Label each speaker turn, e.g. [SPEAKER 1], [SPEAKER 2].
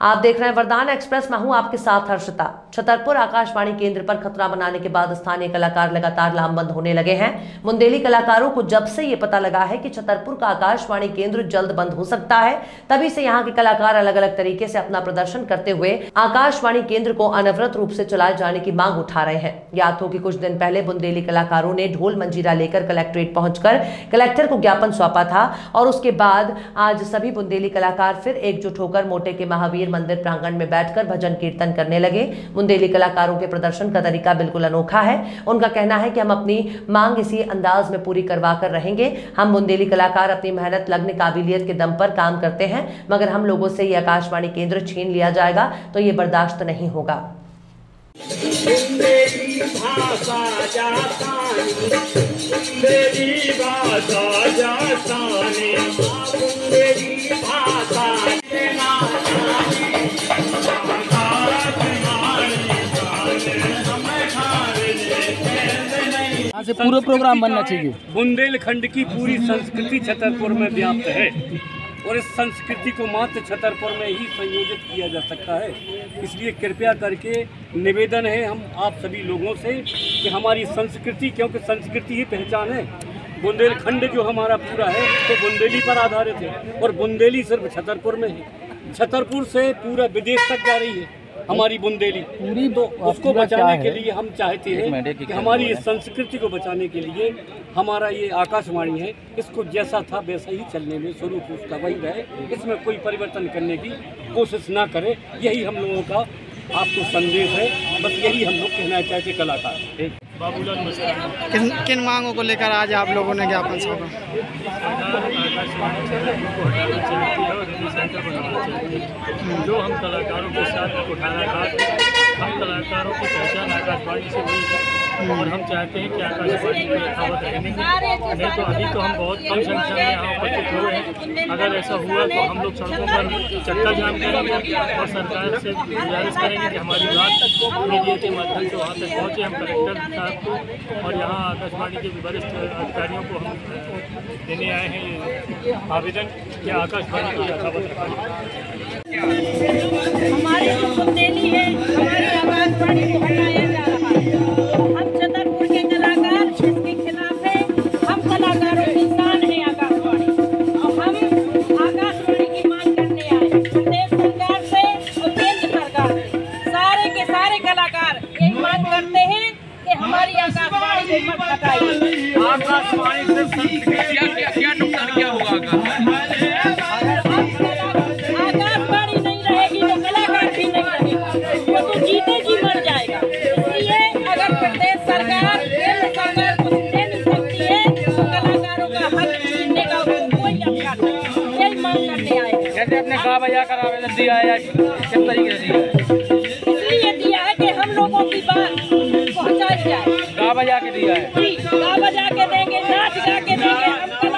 [SPEAKER 1] आप देख रहे हैं वरदान एक्सप्रेस, मैं हूँ आपके साथ हर्षिता। छतरपुर आकाशवाणी केंद्र पर खतरा बनाने के बाद स्थानीय कलाकार लगातार लामबंद होने लगे हैं। बुंदेली कलाकारों को जब से ये पता लगा है कि छतरपुर का आकाशवाणी केंद्र जल्द बंद हो सकता है, तभी से यहाँ के कलाकार अलग अलग तरीके से अपना प्रदर्शन करते हुए आकाशवाणी केंद्र को अनवरत रूप से चलाए जाने की मांग उठा रहे हैं। याद हो कि कुछ दिन पहले बुंदेली कलाकारों ने ढोल मंजीरा लेकर कलेक्ट्रेट पहुंचकर कलेक्टर को ज्ञापन सौंपा था और उसके बाद आज सभी बुंदेली कलाकार फिर एकजुट होकर मोटे के महावीर मंदिर प्रांगण में बैठकर भजन कीर्तन करने लगे। बुंदेली कलाकारों के प्रदर्शन का तरीका बिल्कुल अनोखा है। उनका कहना है कि हम अपनी मांग इसी अंदाज में पूरी करवा कर रहेंगे। हम बुंदेली कलाकार अपनी मेहनत, लगने, काबिलियत के दम पर काम करते हैं, मगर हम लोगों से ये आकाशवाणी केंद्र छीन लिया जाएगा तो ये बर्दाश्त नहीं होगा।
[SPEAKER 2] भाषा
[SPEAKER 3] से पूरा प्रोग्राम बनना चाहिए।
[SPEAKER 4] बुंदेलखंड की पूरी संस्कृति छतरपुर में व्याप्त है और इस संस्कृति को मात्र छतरपुर में ही संयोजित किया जा सकता है। इसलिए कृपया करके निवेदन है हम आप सभी लोगों से कि हमारी संस्कृति क्योंकि संस्कृति ही पहचान है बुंदेलखंड जो हमारा पूरा है तो बुंदेली पर आधारित है और बुंदेली सिर्फ़ छतरपुर में है। छतरपुर से पूरा विदेश तक जा रही है। हमारी बुंदेली।
[SPEAKER 3] पूरी
[SPEAKER 4] तो उसको बचाने के लिए हम चाहते हैं कि हमारी इस संस्कृति को बचाने के लिए हमारा ये आकाशवाणी है। इसको जैसा था वैसा ही चलने में स्वरूप उसका वही रहे। इसमें कोई परिवर्तन करने की कोशिश ना करें। यही हम लोगों का आपको संदेश है। बस यही हम लोग कहना चाहते कलाकार।
[SPEAKER 2] बाबूलाल
[SPEAKER 5] किन किन मांगों को लेकर आज आप लोगों ने ज्ञापन सौंपा?
[SPEAKER 2] जो हम कलाकारों के साथ उठाना था हम कलाकारों की पहचान आकाशवाणी से हुई और हम चाहते हैं कि आकाशवाणी को यथावत रहने नहीं तो अभी तो हम बहुत कम संख्या में यहाँ उपस्थित हुए हैं। अगर ऐसा हुआ तो हम लोग सड़कों पर चक्का जाम करेंगे और सरकार से गुजारिश करेंगे कि हमारी बात मीडिया के माध्यम से वहाँ तक पहुँचे। हम कलेक्टर साहब को और यहाँ आकाशवाणी के वरिष्ठ अधिकारियों को हम देने आए हैं आवेदन कि आकाशवाणी को यथावत रखें
[SPEAKER 6] हमारी है हमारी आकाशवाणी को हटाया हैं हमारी आकाशवाणी को मत हटाइए।
[SPEAKER 2] आकाशवाणी से संस्कृति
[SPEAKER 6] आकाशवाणी नहीं रहेगी तो कलाकार भी नहीं रहेगा वो तो जीते जी मर जाएगा। इसलिए अगर प्रदेश सरकार केंद्र सरकार कुछ दे नहीं सकती है तो कलाकारों का हक छीनने का कोई अधिकार नहीं यही मांग करने आए हैं।
[SPEAKER 3] कैसे अपने गा बजा कर आवेदन दिया है या किस तरीके से दिया है।
[SPEAKER 6] इसलिए दिया है कि हम लोगों की बात
[SPEAKER 3] के दिया है।
[SPEAKER 6] बजा के देंगे नाच गा के देंगे